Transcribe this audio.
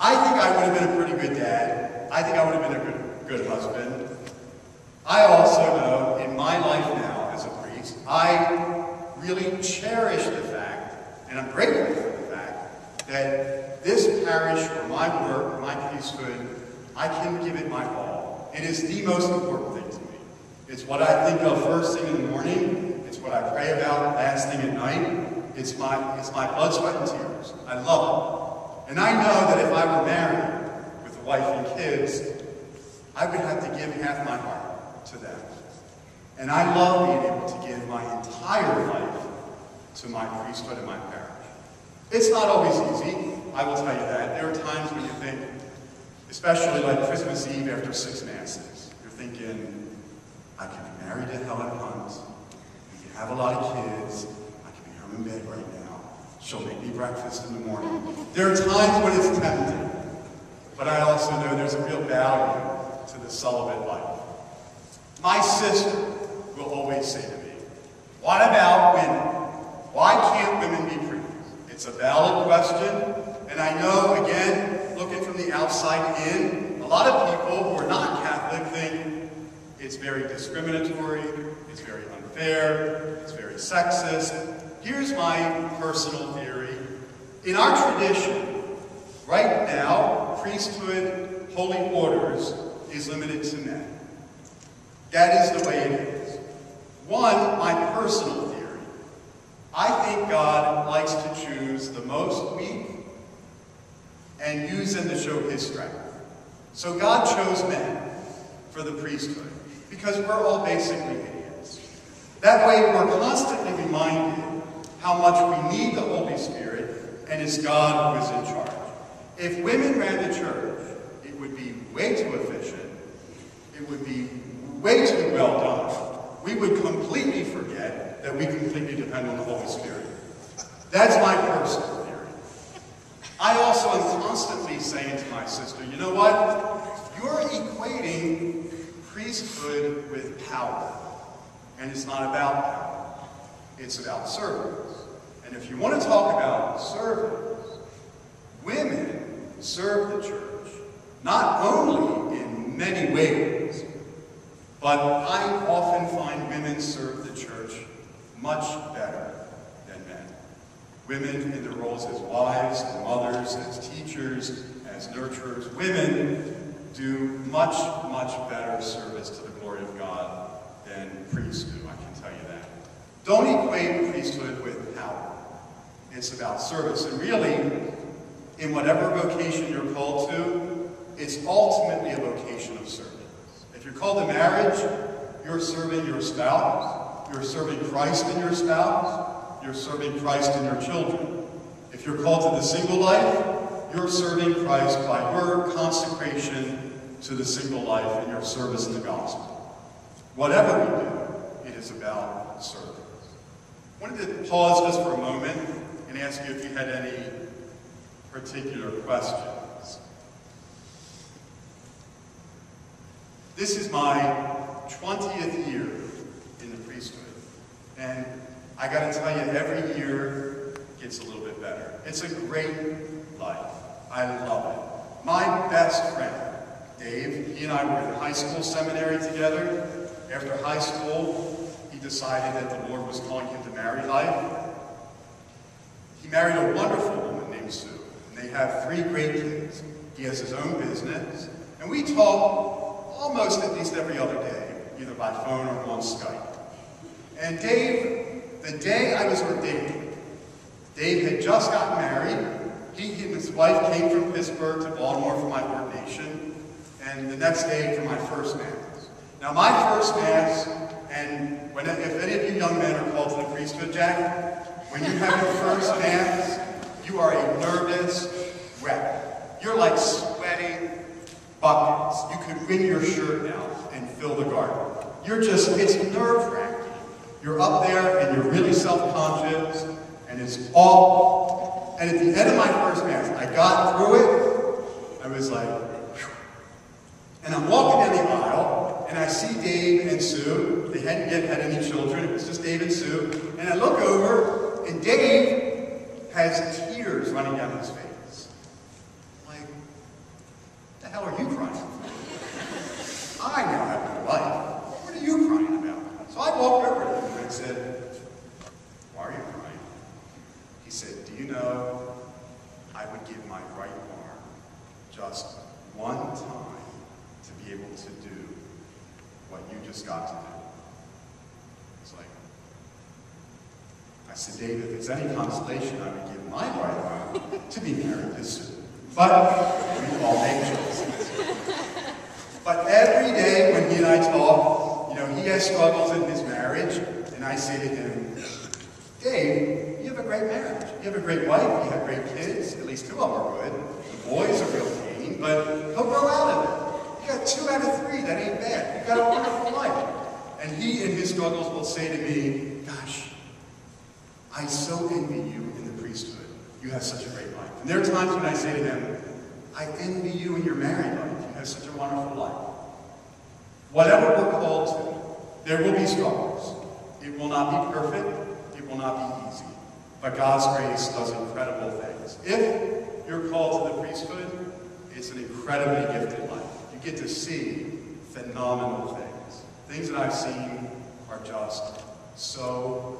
I think I would have been a pretty good dad. I think I would have been a good, good husband. I also know in my life now as a priest, I really cherish the fact, and I'm grateful for the fact, that this parish or my work, or my priesthood, I can give it my all. It is the most important thing to me. It's what I think of first thing in the morning. It's what I pray about last thing at night. It's my, it's my blood, sweat, and tears. I love it. And I know that if I were married with a wife and kids, I would have to give half my heart to them. And I love being able to give my entire life to my priesthood and my parish. It's not always easy, I will tell you that. There are times when you think, especially like Christmas Eve after six Masses, you're thinking, I can be married to Helen Hunt, we can have a lot of kids, I could be home in bed right now. She'll make me breakfast in the morning. There are times when it's tempting, but I also know there's a real value to the celibate life. My sister will always say to me, what about women? Why can't women be priests? It's a valid question, and I know, again, looking from the outside in, a lot of people who are not Catholic think it's very discriminatory, it's very unfair, it's very sexist, Here's my personal theory. In our tradition, right now, priesthood, holy orders, is limited to men. That is the way it is. One, my personal theory. I think God likes to choose the most weak and use them to show his strength. So God chose men for the priesthood because we're all basically. That way we're constantly reminded how much we need the Holy Spirit, and it's God who is in charge. If women ran the church, it would be way too efficient. It would be way too well done. We would completely forget that we completely depend on the Holy Spirit. That's my personal theory. I also am constantly saying to my sister, you know what? You're equating priesthood with power. And it's not about power. It's about service. And if you want to talk about service, women serve the church, not only in many ways, but I often find women serve the church much better than men. Women in their roles as wives, as mothers, as teachers, as nurturers, women do much, much better service to the glory of God than priests do, I can tell you that. Don't equate priesthood with power. It's about service. And really, in whatever vocation you're called to, it's ultimately a vocation of service. If you're called to marriage, you're serving your spouse. You're serving Christ in your spouse. You're serving Christ in your children. If you're called to the single life, you're serving Christ by your consecration to the single life and your service in the gospel. Whatever we do, it is about service. I wanted to pause just for a moment and ask you if you had any particular questions. This is my 20th year in the priesthood, and I got to tell you, every year gets a little bit better. It's a great life. I love it. My best friend, Dave, he and I were in high school seminary together. After high school, he decided that the Lord was calling him to married life. He married a wonderful woman named Sue, and they have three great kids. He has his own business, and we talk almost at least every other day, either by phone or on Skype. And Dave, the day I was ordained, Dave Dave had just gotten married. He and his wife came from Pittsburgh to Baltimore for my ordination, and the next day for my first Mass. Now my first Mass, and when, if any of you young men are called to the priesthood, Jack, when you have your first Mass, you are a nervous wreck. You're like sweating buckets. You could wring your shirt down and fill the garden. You're just, it's nerve-wracking. You're up there and you're really self-conscious and it's all, and at the end of my first Mass, I got through it. I was like, Phew. and I'm walking down the aisle and I see Dave and Sue. They hadn't yet had any children. It was just Dave and Sue. And I look over, and Dave has tears running down his face. I'm like, the hell are you crying? I now have a life. What are you crying about? So I walked over to him and said, why are you crying? He said, do you know, I would give my right arm just one time to be able to do got to do. It's like, I said, Dave, if it's any consolation, I would give my bride arm to be married this soon. But we all make choices. But every day when he and I talk, you know, he has struggles in his marriage, and I say to him, Dave, you have a great marriage. You have a great wife, you have great kids, at least two of them are good. The boy's a real pain, but he'll grow out of it. Two out of three, that ain't bad. You've got a wonderful life. And he in his struggles will say to me, Gosh, I so envy you in the priesthood. You have such a great life. And there are times when I say to him, I envy you in your married life. You have such a wonderful life. Whatever we're called to, there will be struggles. It will not be perfect. It will not be easy. But God's grace does incredible things. If you're called to the priesthood, it's an incredibly gifted life. Get to see phenomenal things. Things that I've seen are just so